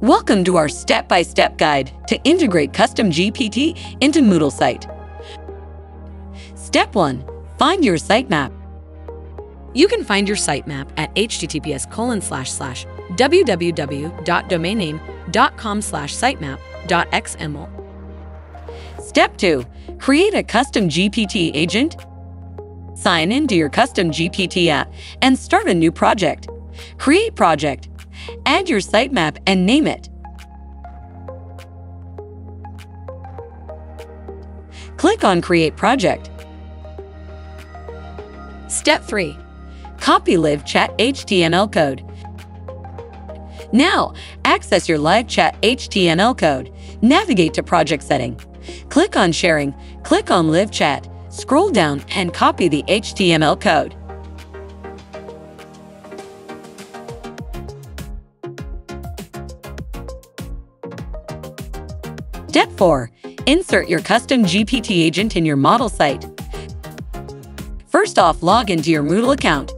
Welcome to our step-by-step guide to integrate custom GPT into Moodle site. Step 1. Find your sitemap. You can find your sitemap at https colon slash slash www.domainname.com slash sitemap.xml. Step 2. Create a custom GPT agent. Sign into your custom GPT app and start a new project. Create project. Add your sitemap and name it. Click on Create Project. Step 3. Copy live chat HTML code. Now, access your live chat HTML code. Navigate to Project Setting. Click on Sharing, click on Live Chat, scroll down and copy the HTML code. Step 4. Insert your custom GPT agent in your Moodle site. First off, log into your Moodle account.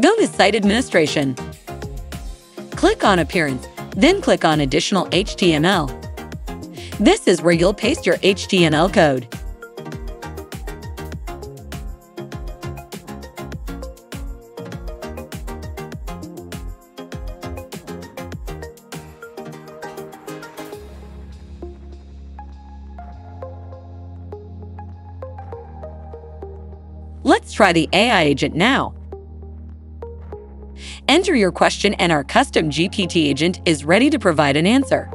Go to Site Administration. Click on Appearance, then click on Additional HTML. This is where you'll paste your HTML code. Let's try the AI agent now. Enter your question and our custom GPT agent is ready to provide an answer.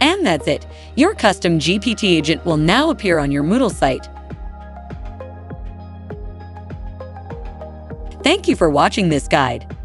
And that's it. Your custom GPT agent will now appear on your Moodle site. Thank you for watching this guide.